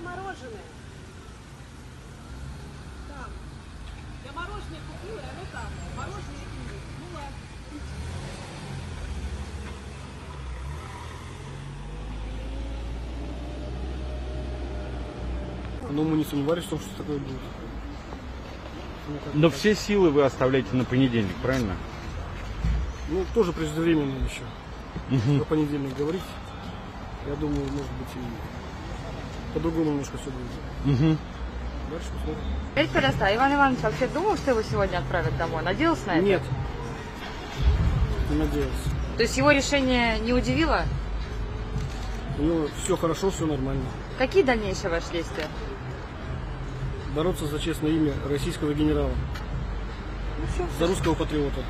мороженое. Там. Я мороженое купила, и оно там. Мороженое купила. Ну ладно. Но мы не сомневались в том, что такое будет. Ну, Но все силы вы оставляете на понедельник, правильно? ну, тоже преждевременно еще. Про понедельник говорить. Я думаю, может быть, и по-другому немножко все будет. Угу. Дальше посмотрим. Скажите, пожалуйста, а Иван Иванович вообще думал, что его сегодня отправят домой? Надеялся на это? Нет. Не надеялся. То есть его решение не удивило? У него все хорошо, все нормально. Какие дальнейшие ваши действия? Бороться за честное имя российского генерала. За русского патриота.